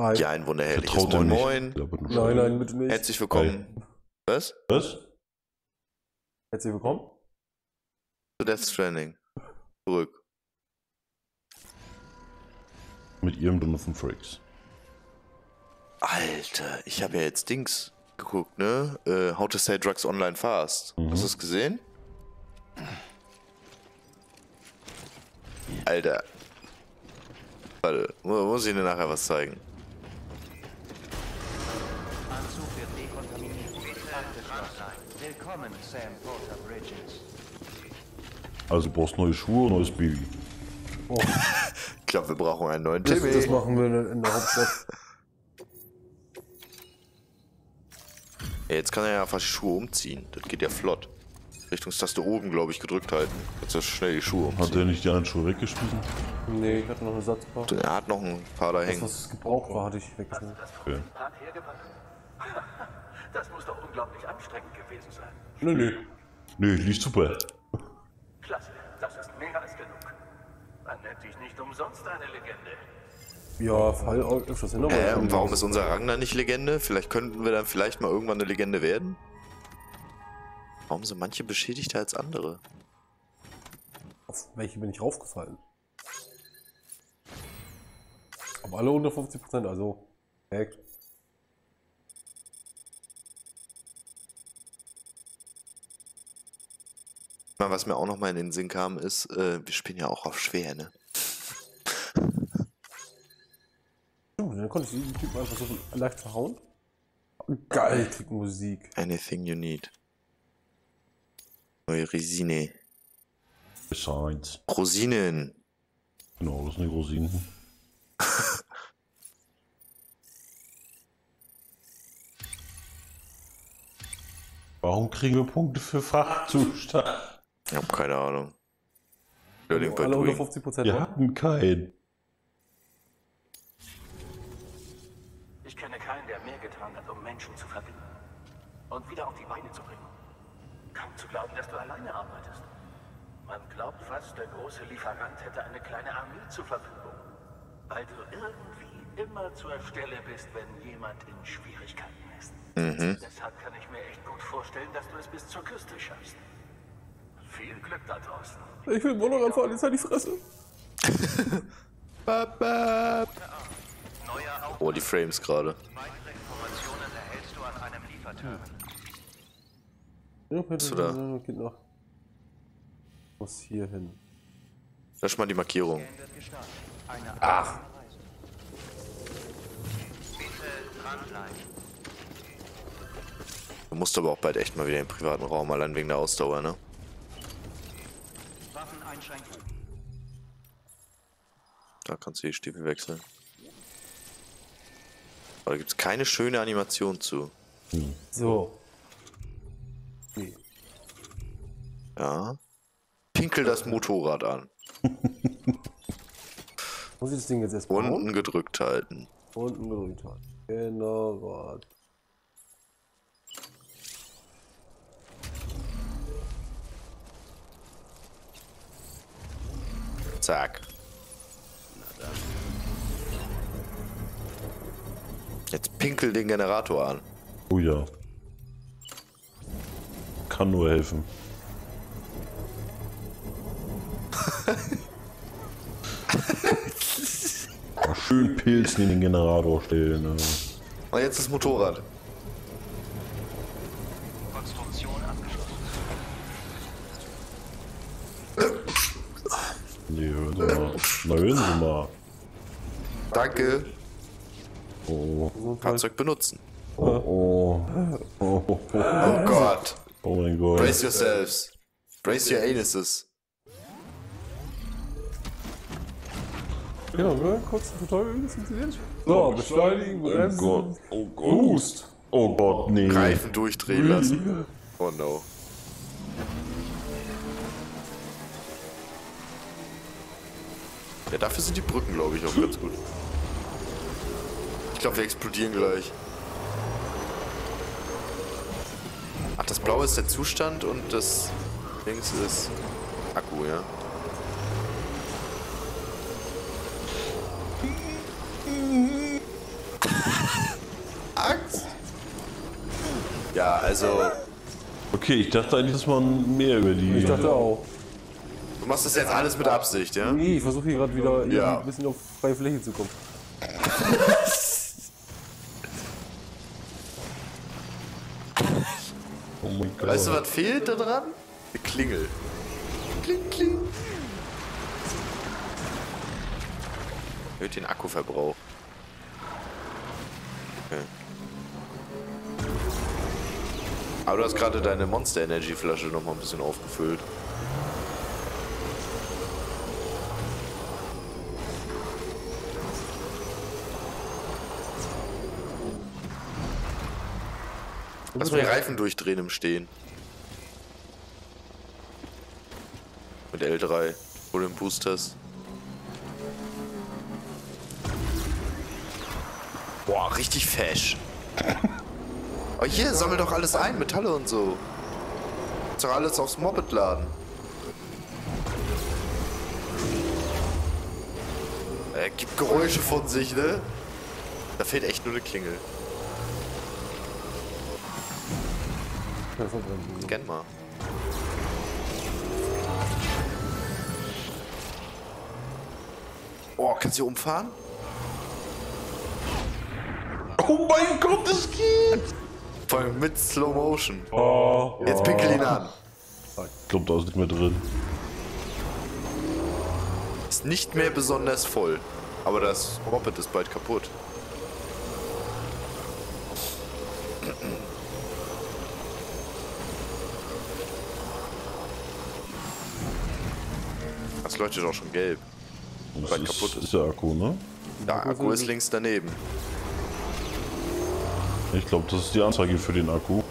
Hi. Ja, ein wunderherrliches Vertraut Moin. Moin. Nein, nein, bitte nicht. Herzlich willkommen. Was? Was? Herzlich willkommen. Zu Death Stranding. Zurück. Mit ihrem Jonathan Frakes. Alter, ich habe ja jetzt Dings geguckt, ne? Äh, How to Sell Drugs Online Fast. Mhm. Hast du es gesehen? Alter. Warte, mu- muss ich dir nachher was zeigen? Also du brauchst neue Schuhe und neues Baby. Oh, Ich glaube, wir brauchen einen neuen das, Timmy. das machen wir in der Hauptstadt. Jetzt kann er ja einfach die Schuhe umziehen. Das geht ja flott. Richtungstaste oben, glaube ich, gedrückt halten. Kannst du schnell die Schuhe Hat umziehen. er nicht die anderen Schuhe weggeschmissen? Nee, ich hatte noch eine Satzpaar. Das, Er hat noch ein paar da hängen. was gebraucht war, hatte ich weggeschmissen. Okay. Das muss doch unglaublich anstrengend gewesen sein. Nö, nö. Nö, liegt super. Klasse, das ist mehr als genug. Man nennt dich nicht umsonst eine Legende. Ja, Fall öfters hin. Hä, und warum ist unser Rang dann nicht Legende? Vielleicht könnten wir dann vielleicht mal irgendwann eine Legende werden? Warum sind manche beschädigter als andere? Auf welche bin ich raufgefallen? Aber alle unter 50%, also. Heck. Was mir auch noch mal in den Sinn kam, ist, äh, wir spielen ja auch auf schwer, ne? Stimmt, dann konnte ich den Typen einfach so leicht verhauen. Geil, kriegt Musik. Anything you need. Neue Resine. Besides. Rosinen. Genau, das sind die Rosinen. Warum kriegen wir Punkte für Frachtzustand? Ich hab keine Ahnung. Learning by alle doing. 50%. Wir hatten keinen. Ich kenne keinen, der mehr getan hat, um Menschen zu verbinden. Und wieder auf die Beine zu bringen. Kaum zu glauben, dass du alleine arbeitest. Man glaubt fast, der große Lieferant hätte eine kleine Armee zur Verfügung. Weil du irgendwie immer zur Stelle bist, wenn jemand in Schwierigkeiten ist. Deshalb kann ich mir echt gut vorstellen, dass du es bis zur Küste schaffst. Viel Glück da draußen. Ich will Monoran fahren, jetzt halt die Fresse. Neuer Auftrag. Oh, die Frames gerade. Weitere Informationen erhältst du an einem bitte, du da? Geht noch. Muss hier hin. Lösch mal die Markierung. Ach. Du musst aber auch bald echt mal wieder im privaten Raum, allein wegen der Ausdauer, ne? Waffeneinschränkung. Da kannst du die Stiefel wechseln. Aber da gibt's keine schöne Animation zu. So. Nee. Ja. Pinkel das Motorrad an. Muss ich das Ding jetzt erst? Unten gedrückt halten. Unten gedrückt hat. Genau, warte. Zack. Jetzt pinkel den Generator an. Oh ja. Kann nur helfen. Schön Pilzen in den Generator stellen. Ne? Und jetzt das Motorrad. Konstruktion abgeschlossen. Nee, hören Sie mal. Na, hören Sie mal. Danke. Oh, Fahrzeug benutzen. oh, oh, oh, oh, Oh Gott. oh mein Gott. Brace yourselves. Brace your anuses. Genau, ne? Kurz Tutorial, das funktioniert. So, beschleunigen, Oh bremsen. Gott, oh Gott. Boost. Oh Gott, nee. Reifen durchdrehen lassen. Oh no. Ja, dafür sind die Brücken, glaube ich, auch ganz gut. Ich glaube, wir explodieren gleich. Ach, das Blaue ist der Zustand und das links ist Akku, ja. Axt! Ja, also... Okay, ich dachte eigentlich, dass man mehr über die... Ich dachte auch du machst das jetzt alles mit Absicht, ja? Nee, ich versuche hier gerade wieder Ja. ein bisschen auf freie Fläche zu kommen. oh mein Gott. Weißt du, was fehlt da dran? Eine Klingel. Kling, kling. Erhöht den Akkuverbrauch. Okay. Aber du hast gerade deine Monster Energy Flasche noch mal ein bisschen aufgefüllt. Lass mal die Reifen durchdrehen im Stehen. Mit L3, wo du den Boost hast. Boah, richtig fesch. Oh hier, sammel doch alles ein, Metalle und so. Kannst doch alles aufs Moped laden. Er gibt Geräusche von sich, ne? Da fehlt echt nur eine Klingel. Scan mal. Oh, kannst du hier umfahren? Oh mein Gott, das geht! Vor allem mit Slow Motion. Oh, Jetzt pinkel ihn an. ich glaube, da ist nicht mehr drin. Ist nicht mehr besonders voll. Aber das Moped ist bald kaputt. Das leuchtet auch schon gelb. Das ist, kaputt ist. ist der Akku, ne? Der Akku ist links daneben. Ich glaube, das ist die Anzeige für den Akku.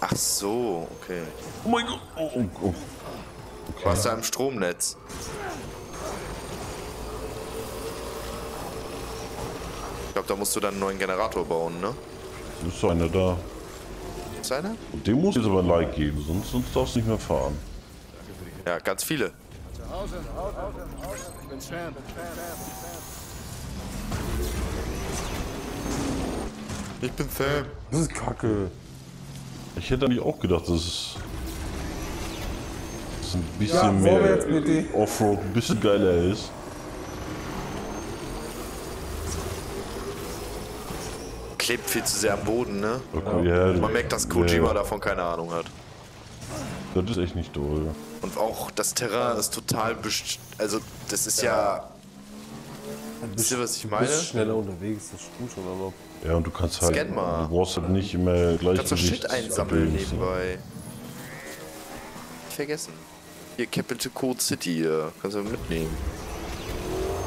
Ach so, okay. Oh mein Gott! Oh, oh, oh. Du warst da im Stromnetz. Ich glaube, da musst du dann einen neuen Generator bauen, ne? Ist so einer da. Ist einer? Und dem muss jetzt aber ein Like geben, sonst, sonst darfst du nicht mehr fahren. Ja, ganz viele. Ich bin Sam. Das ist kacke. Ich hätte eigentlich auch gedacht, dass es, dass es ein bisschen Ja, mehr. Offroad ein bisschen geiler ist. Klebt viel zu sehr am Boden, ne? Okay, ja, Man merkt, dass Kojima ja, davon keine Ahnung hat. Das ist echt nicht doll. Und auch das Terrain ist total best Also, das ist ja. Wisst ihr, was ich Du meine? bist schneller unterwegs, das stimmt schon, aber. Ja, und du kannst halt, Scan mal. du brauchst halt nicht immer gleich Kannst du Shit einsammeln nebenbei. Nicht vergessen. Hier, Capital Code City, hier. Kannst du mitnehmen.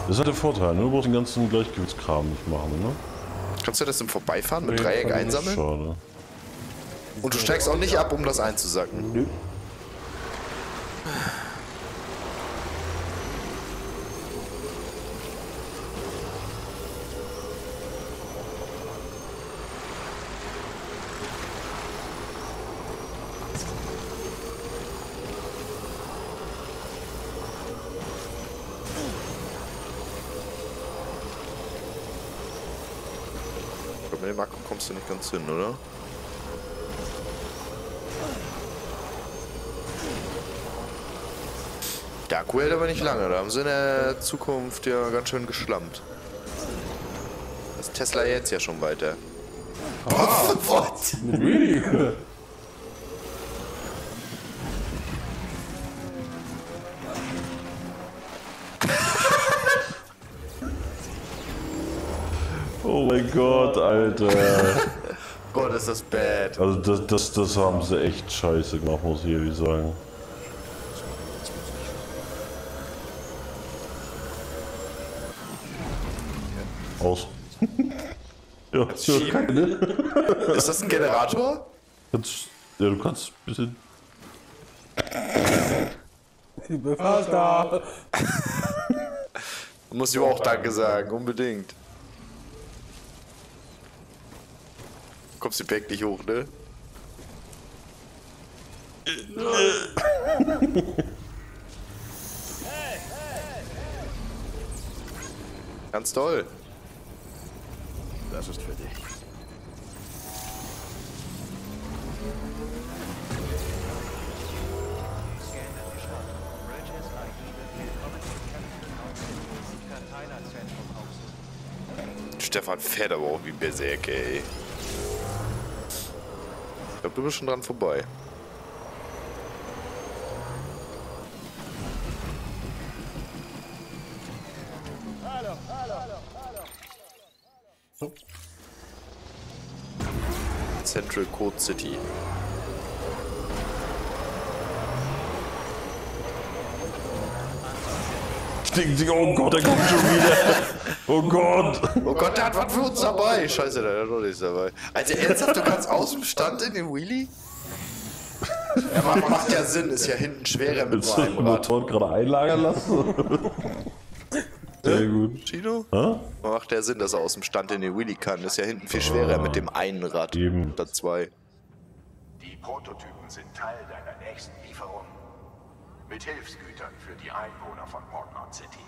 Das hat der Vorteil, ne? Du brauchst den ganzen Gleichgewichtskram nicht machen, ne? Kannst du das im Vorbeifahren mit Dreieck einsammeln? Schade. Und du steigst auch nicht ab, um das einzusacken. Nö. Mit dem Akku kommst du nicht ganz hin, oder? Der Akku hält aber nicht lange, da haben sie in der Zukunft ja ganz schön geschlampt. Das ist Tesla jetzt ja schon weiter. What? Really? Oh mein Gott, Alter. Gott, ist das bad. Also das, das, das haben sie echt scheiße gemacht, muss ich ehrlich sagen. Aus. ja, ja, Schieben? Ist das ein Generator? kannst, ja, du kannst ein bisschen. Die Befahrer. Muss ich ihm auch Danke sagen, unbedingt. Kommst du Berg nicht hoch, ne? Ganz toll. Das ist für dich. Stefan fährt aber auch wie Berserk, ey. Ich glaube, du bist schon dran vorbei. Central Code City. Oh Gott, der kommt schon wieder. Oh Gott. Oh Gott, der hat was für uns dabei. Scheiße, der hat noch nichts dabei. Also ernsthaft, du kannst aus dem Stand in den Wheelie? Ja, macht, macht ja Sinn, ist ja hinten schwerer mit Willst du einem den Rad. Motor gerade einlagern lassen? Sehr gut. Chino? Hä? Macht ja Sinn, dass er aus dem Stand in den Wheelie kann. Ist ja hinten viel schwerer mit dem einen Rad. Eben. Statt zwei. Die Prototypen sind Teil deiner nächsten Lieferung. Mit Hilfsgütern für die Einwohner von Port Nord City.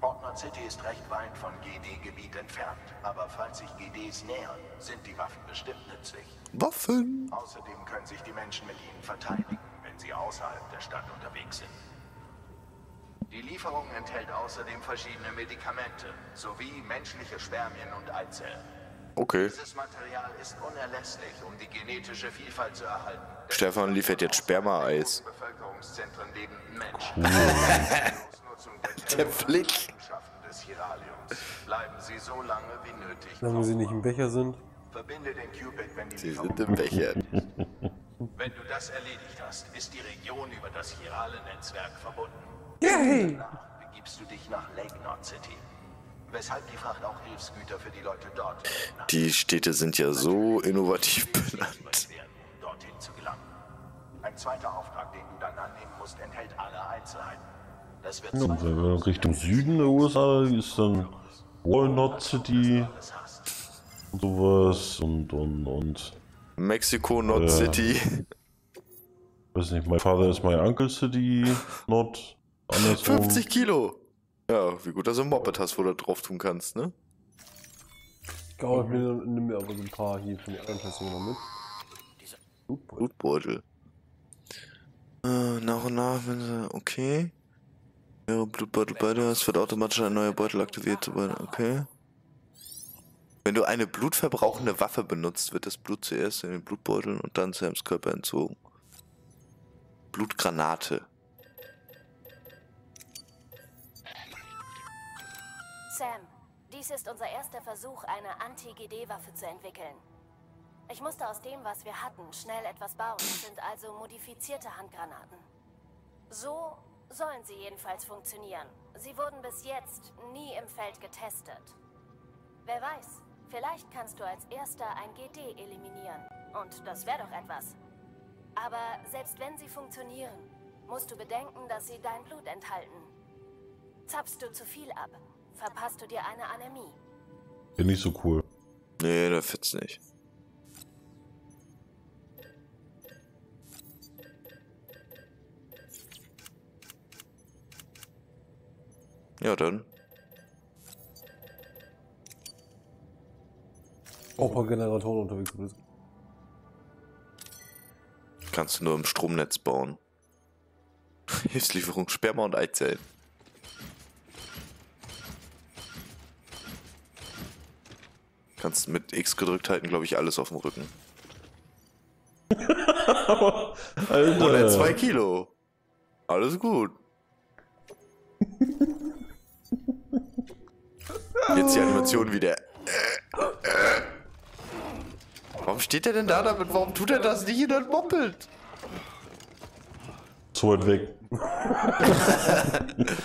Port Nord City ist recht weit von GD-Gebiet entfernt, aber falls sich GDs nähern, sind die Waffen bestimmt nützlich. Waffen. Außerdem können sich die Menschen mit ihnen verteidigen, wenn sie außerhalb der Stadt unterwegs sind. Die Lieferung enthält außerdem verschiedene Medikamente sowie menschliche Spermien und Eizellen. Okay. Dieses Material ist unerlässlich, um die genetische Vielfalt zu erhalten. Stefan liefert jetzt Sperma-Eis. In Bevölkerungszentren lebenden Menschen. Der Blick. Bleiben Sie so lange wie nötig. Solange sie nicht im Becher sind. Verbinde den Cupid, wenn die Sie sind im Becher. Wenn du das erledigt hast, ist die Region über das chirale Netzwerk verbunden. Yay! Begibst du dich nach Lake Nord City. Weshalb die Fracht auch Hilfsgüter für die Leute dort Die Städte sind ja so innovativ benannt. dorthin zu gelangen. Ein zweiter Auftrag, den du dann annehmen musst, enthält alle Einzelheiten. Das wird Und wenn wir Richtung Süden der USA ist dann Walnut City und sowas und und und. Mexiko, Nord Ja. City. Weiß nicht, my father is my uncle city, not andersrum. 50 Kilo. Ja, wie gut, dass du ein Moped hast, wo du drauf tun kannst, ne? Ich glaube, ich nehme mir aber so ein paar hier von den anderen Testungen noch mit. Super. Blutbeutel. Äh, nach und nach, wenn sie. Okay. Ja, Blutbeutel bei dir hast, wird automatisch ein neuer Beutel aktiviert. Okay. Wenn du eine blutverbrauchende Waffe benutzt, wird das Blut zuerst in den Blutbeutel und dann Sams Körper entzogen. Blutgranate. Sam, dies ist unser erster Versuch, eine Anti-GD-Waffe zu entwickeln. Ich musste aus dem, was wir hatten, schnell etwas bauen. Es sind also modifizierte Handgranaten. So sollen sie jedenfalls funktionieren. Sie wurden bis jetzt nie im Feld getestet. Wer weiß, vielleicht kannst du als erster ein GD eliminieren. Und das wäre doch etwas. Aber selbst wenn sie funktionieren, musst du bedenken, dass sie dein Blut enthalten. Zapfst du zu viel ab, verpasst du dir eine Anämie. Bin nicht so cool. Nee, der fit's nicht. Ja, dann. Auch ein paar Generatoren unterwegs bist. Kannst du nur im Stromnetz bauen. Hilfslieferung, Sperma und Eizellen. Kannst mit X gedrückt halten, glaube ich, alles auf dem Rücken. Alter. Oder zwei Kilo. Alles gut. Jetzt die Animation wieder. Warum steht er denn da damit? Warum tut er das nicht in das Moppelt? Zu weit weg.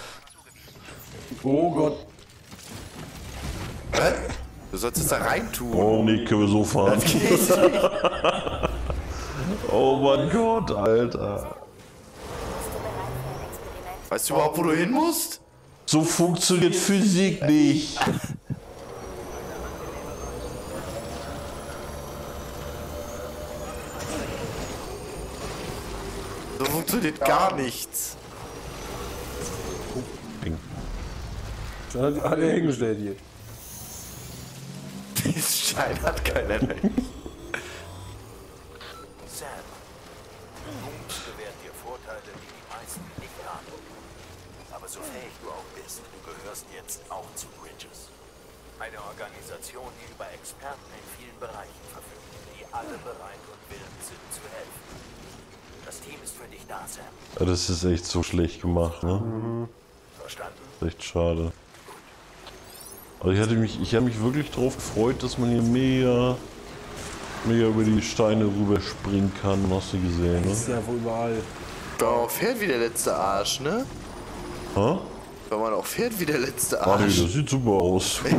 Oh Gott. Du sollst es da rein tun. Oh nee, können wir so fahren. Oh mein Gott, Alter. Weißt du überhaupt, wo du hin musst? So funktioniert Physik nicht. So funktioniert gar nichts. Schon hat hat er hingestellt hier. Schein hat keiner mehr. Sam, Booms gewährt dir Vorteile, die die meisten nicht haben. Aber so fähig du auch bist, du gehörst jetzt auch zu Bridges. Eine Organisation, die über Experten in vielen Bereichen verfügt, die alle bereit und willens sind zu helfen. Das Team ist für dich da, Sam. Das ist echt so schlecht gemacht, ne? Verstanden? Echt schade. Also ich hatte mich, ich habe mich wirklich drauf gefreut, dass man hier mega, mega über die Steine rüberspringen kann. Hast du gesehen, Das ist ne? ja wohl überall. Wenn man auch fährt wie der letzte Arsch, ne? Ha? Wenn man auch fährt wie der letzte nee, Arsch. das sieht super aus.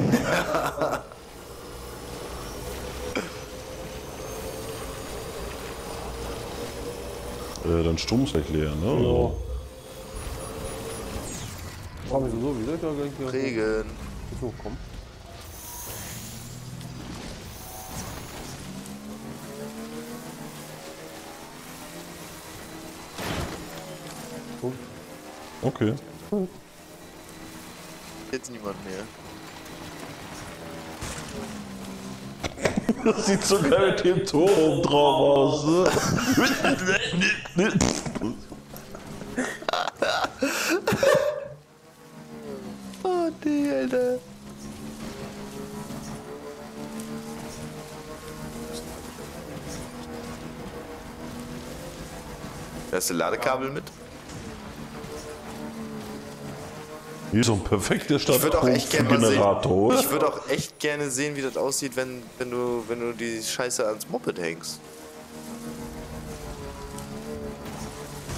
äh, dann Strom ist gleich leer, ne? Ja. Fahren wir so wieder? Da Regen. hochkommen. Okay. Jetzt niemand mehr. Das sieht so geil mit dem Tor oben drauf aus, ne? Alter. Hast du Ladekabel mit? Hier ist so ein perfekter Ich würde auch Startpunkt echt für gerne mal sehen. Generator. Ich würde auch echt gerne sehen, wie das aussieht, wenn, wenn du wenn du die Scheiße ans Moped hängst.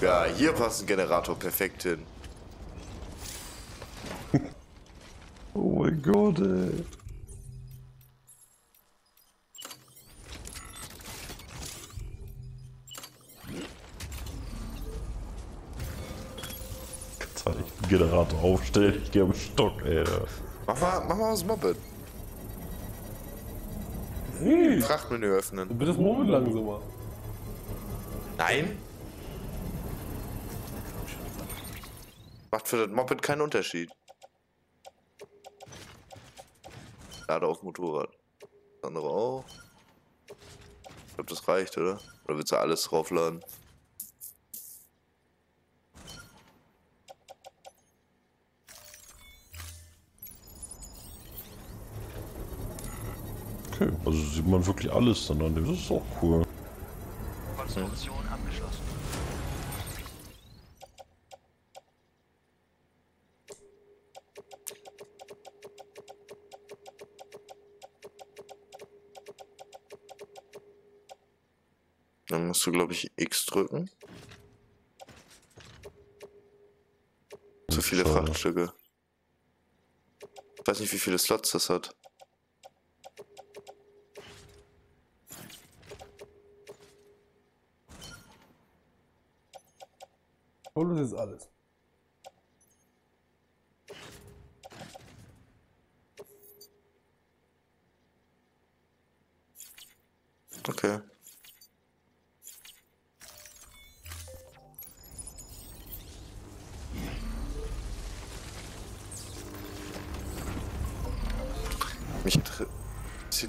Ja, hier passt ein Generator perfekt hin. Oh mein Gott, ey. Kannst halt echt einen Generator aufstellen, ich gehe am Stock, ey. Mach mal, mach mal aus dem Moped. Hey, Frachtmenü öffnen. bitte das Moped langsamer. Nein. Macht für das Moped keinen Unterschied. Lade auf Motorrad. Das andere auch. Ich glaube, das reicht, oder? Oder willst du alles draufladen? Okay, also sieht man wirklich alles dann an dem, das ist auch cool. Konstruktion abgeschlossen. Dann musst du, glaube ich, X drücken. Zu viele. Frachtstücke. Ich weiß nicht, wie viele Slots das hat. Und das ist alles.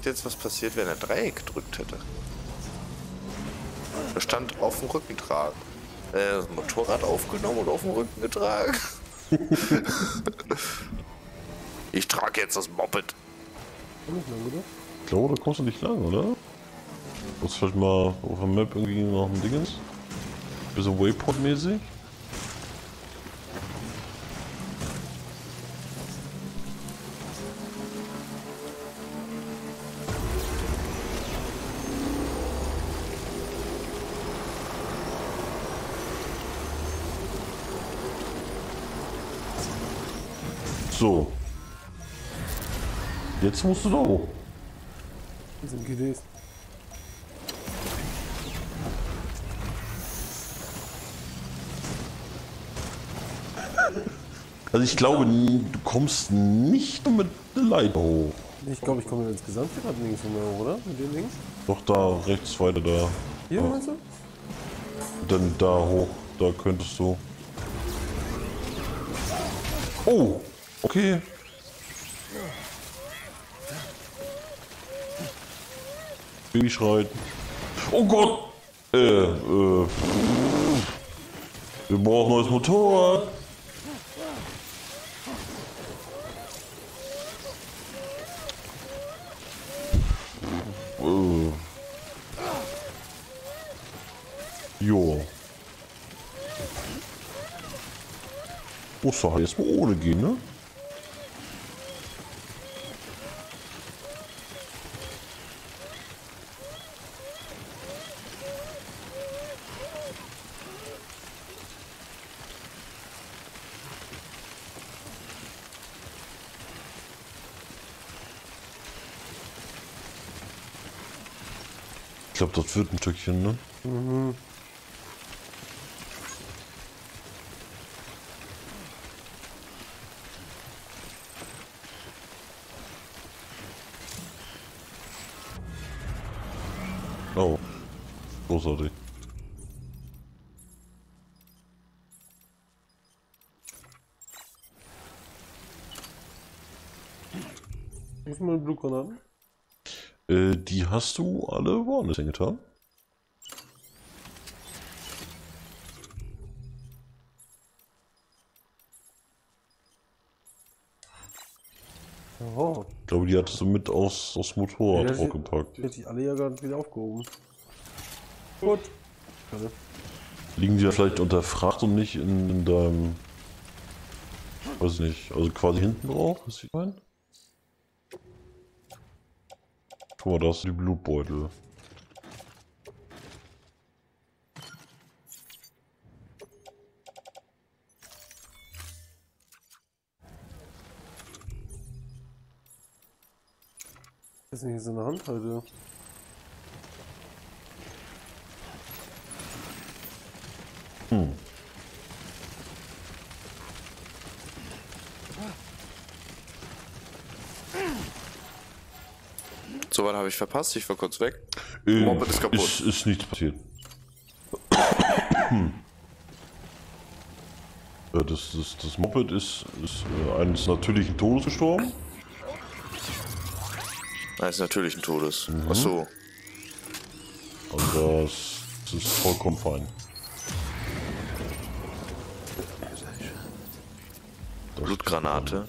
Jetzt, was passiert, wenn er Dreieck gedrückt hätte. Da stand auf dem Rücken tragen. Äh, das Motorrad aufgenommen und auf dem Rücken getragen. ich trage jetzt das Moped. Ich glaube, da kommst du nicht lang, oder? Muss vielleicht mal auf der Map irgendwie noch ein Dingens? Bisschen Waypoint-mäßig? So. Jetzt musst du da hoch. Sind GDs. Also ich glaube, du kommst nicht mit der Leiter hoch. Ich glaube, ich komme insgesamt gerade mehr hoch, oder? Mit den Dings. Doch da rechts weiter da. Hier, Ja. meinst du? Dann da hoch. Da könntest du. Oh! Okay. Baby schreit. Oh Gott! Äh, äh. Wir brauchen neues Motorrad. Äh. Jo. Muss doch jetzt mal ohne gehen, ne? Glaube, das wird ein Stückchen, ne? Oh. Großartig. Sind meine Blutgranaten? Äh, die hast du alle woanders hingetan? Oh, Ich glaube, die hattest du mit aus, aus Motorrad Ja, draufgepackt. die hätte ich alle ja gerade wieder aufgehoben. Gut. Schade. Liegen die ja vielleicht unter Fracht und nicht in, in deinem... Weiß nicht, also quasi hinten drauf, was ich meine? Guck mal, da die Blutbeutel. Das ist nicht so eine Hand heute. So was habe ich verpasst, ich war kurz weg. Äh, Moped ist kaputt. Ist, ist nichts passiert. Das, das, das Moped ist, ist äh, eines natürlichen Todes gestorben. Eines natürlichen Todes. Ach so. Und das, das ist vollkommen fein. Blutgranate.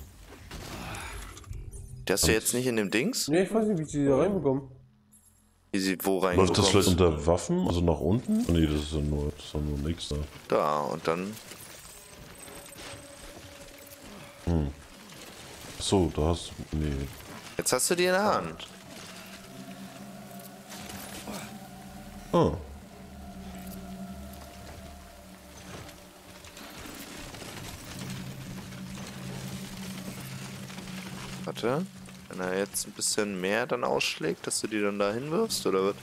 Die hast du jetzt nicht in dem Dings? Nee, ich weiß nicht, wie ich die da reinbekommen. Wie sie wo Läuft das vielleicht reingekommen unter Waffen, also nach unten? Oh, nee, das ist ja nur, das ist ja nur nichts da. Da, und dann. So, da hast du. Nee. Jetzt hast du die in der Hand. Ah. Warte. Wenn er jetzt ein bisschen mehr dann ausschlägt, dass du die dann da hinwirfst, oder was?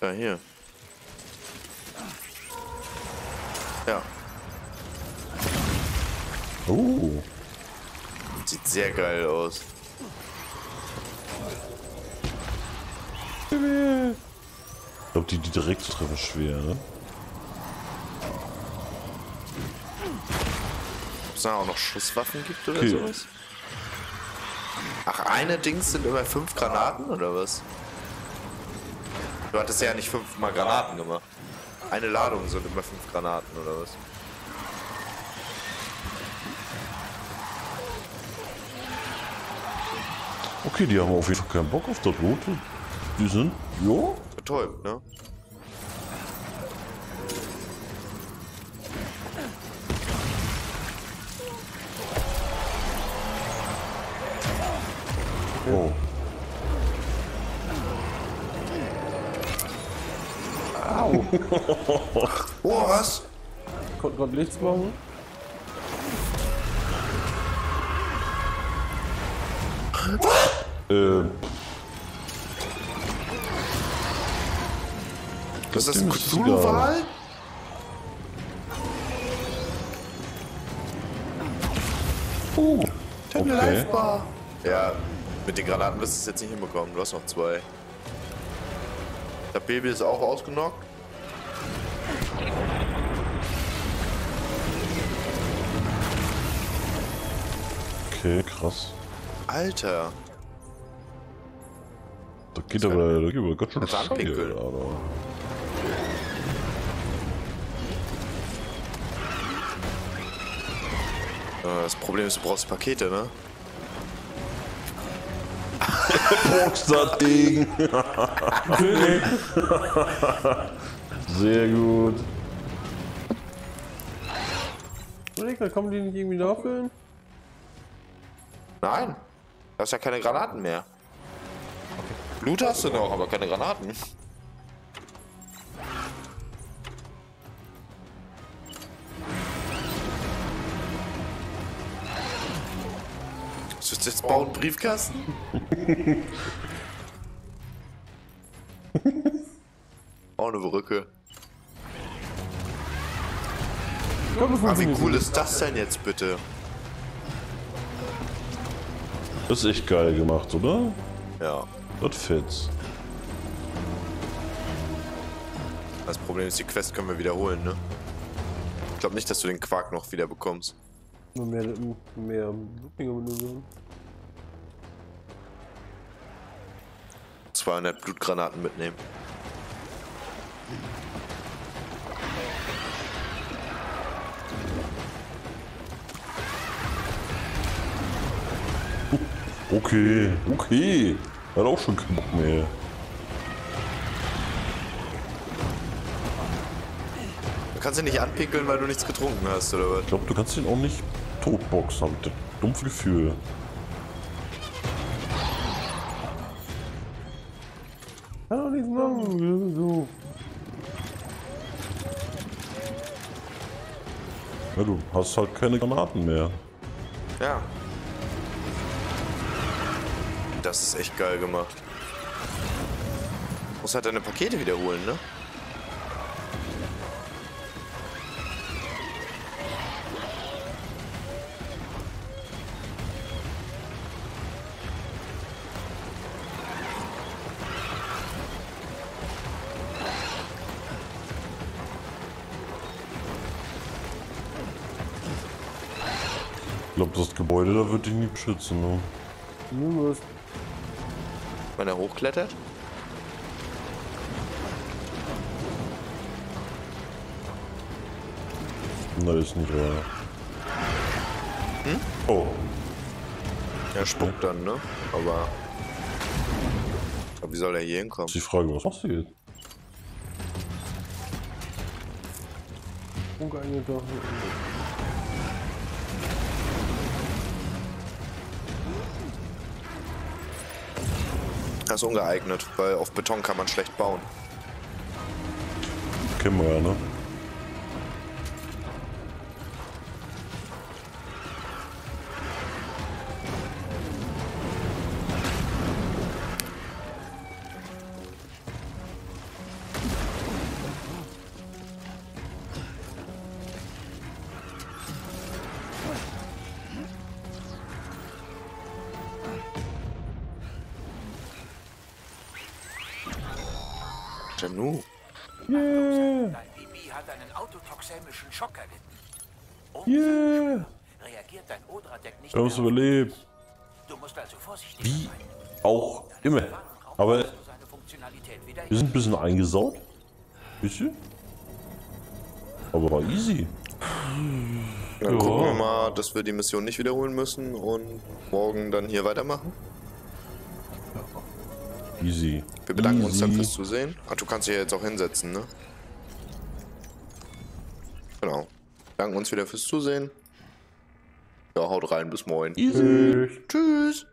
Ja, hier. Ja, Oh. sieht sehr geil aus. Ich glaube, die, die direkt zu treffen, ist schwer, ne? Ob es da auch noch Schusswaffen gibt oder Okay. sowas? Ach, eine Dings sind immer fünf Granaten oder was? Du hattest ja nicht fünfmal Granaten gemacht. Eine Ladung sind immer fünf Granaten oder was? Okay, die haben auf jeden Fall keinen Bock auf das Rote. Die sind, ja, Betäubt, ne? Oh. Oh, was? Konnte gerade nichts machen. Äh, Ist das ein oh. Eine Okay. Ja, mit den Granaten wirst du es jetzt nicht hinbekommen. Du hast noch zwei. Der Baby ist auch ausgenockt. Okay, krass. Alter. Da geht aber, da geht aber ganz schön anpinkeln. Alter. Äh, Das Problem ist, du brauchst Pakete, ne? Box das Ding. Sehr gut. Kann man die nicht irgendwie nachfüllen? Nein. Du hast ja keine Granaten mehr. Blut hast du noch, aber keine Granaten. Jetzt bauen? Briefkasten? Auch eine Brücke. Ah, wie cool ist das denn jetzt bitte? Das ist echt geil gemacht, oder? Ja. Das fetzt. Das Problem ist, die Quest können wir wiederholen, ne? Ich glaube nicht, dass du den Quark noch wieder bekommst. Nur mehr, mehr Blutdinger 200 Blutgranaten mitnehmen. Okay, okay. Hat auch schon keinen Bock mehr. Du kannst ihn nicht anpinkeln, weil du nichts getrunken hast, oder was? Ich glaube, du kannst ihn auch nicht totboxen, hab ich das dumpfe Gefühl. Ja, du hast halt keine Granaten mehr. Ja. Das ist echt geil gemacht. Muss halt deine Pakete wiederholen, ne? Glaube, das Gebäude da wird dich nie beschützen. Ne? Nur was. Wenn er hochklettert. Na, ist nicht wahr. Oh, Er spuckt dann, ne? Aber. Aber wie soll er hier hinkommen? ist die Frage, was machst du jetzt? Ungeeigneter. Das ist ungeeignet, weil auf Beton kann man schlecht bauen. Kennen wir ja, ne? Janu. Dein Bibi hat einen autotoxemischen Schock erlitten. Yeah! Reagiert dein Odra-Deck nicht es mehr? überlebt. Du musst also vorsichtig Wie sein. auch immer. Aber Du seine Funktionalität wieder wir sind ein bisschen eingesaut. Bisschen. Aber war easy. Dann Ja. gucken wir mal, dass wir die Mission nicht wiederholen müssen und morgen dann hier weitermachen. Easy. Wir bedanken easy. uns dann fürs Zusehen. Ach, du kannst dich ja jetzt auch hinsetzen, ne? Genau. Danken uns wieder fürs Zusehen. Ja, haut rein, bis morgen. Easy. Tschüss.